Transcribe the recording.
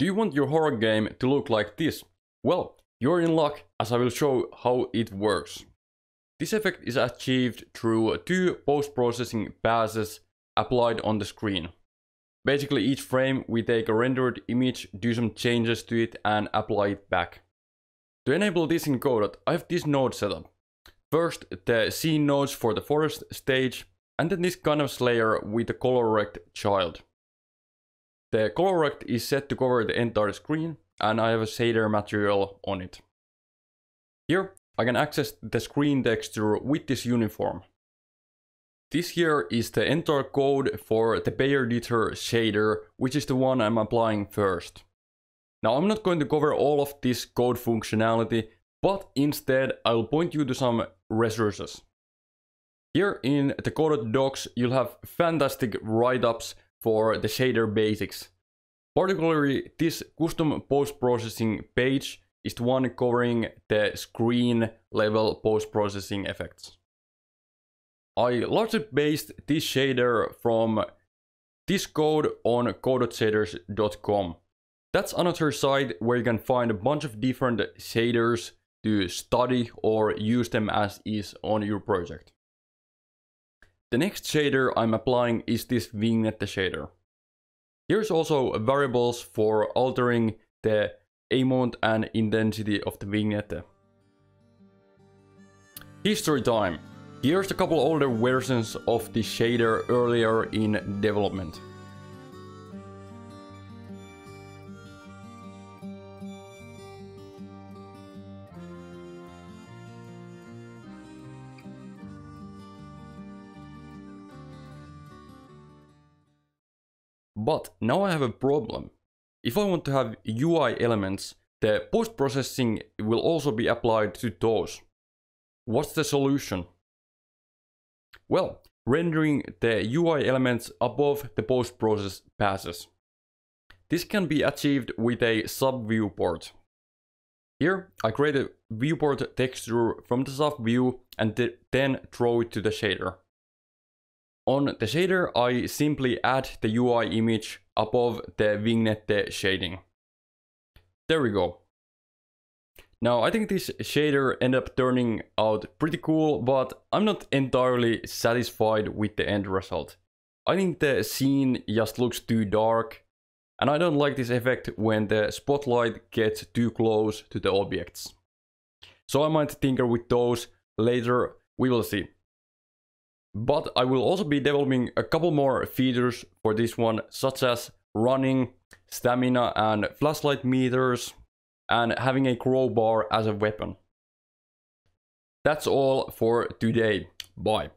Do you want your horror game to look like this? Well, you're in luck as I will show how it works. This effect is achieved through two post-processing passes applied on the screen. Basically each frame we take a rendered image, do some changes to it and apply it back. To enable this in Godot, I have this node setup. First the scene nodes for the forest stage and then this canvas layer with the color rect child. The color rect is set to cover the entire screen and I have a shader material on it. Here I can access the screen texture with this uniform. This here is the entire code for the Bayer dither shader, which is the one I'm applying first. Now I'm not going to cover all of this code functionality, but instead I'll point you to some resources. Here in the Godot docs you'll have fantastic write-ups for the shader basics. Particularly this custom post-processing page is the one covering the screen level post-processing effects. I largely based this shader from this code on godotshaders.com. That's another site where you can find a bunch of different shaders to study or use them as is on your project. The next shader I'm applying is this vignette shader. Here's also variables for altering the amount and intensity of the vignette. History time. Here's a couple older versions of the shader earlier in development. But now I have a problem. If I want to have UI elements, the post-processing will also be applied to those. What's the solution? Well, rendering the UI elements above the post-process passes. This can be achieved with a sub-viewport. Here, I create a viewport texture from the sub-view and th then throw it to the shader. On the shader, I simply add the UI image above the vignette shading. There we go. Now, I think this shader ended up turning out pretty cool, but I'm not entirely satisfied with the end result. I think the scene just looks too dark, and I don't like this effect when the spotlight gets too close to the objects. So I might tinker with those later, we will see. But I will also be developing a couple more features for this one, such as running, stamina and flashlight meters, and having a crowbar as a weapon. That's all for today. Bye.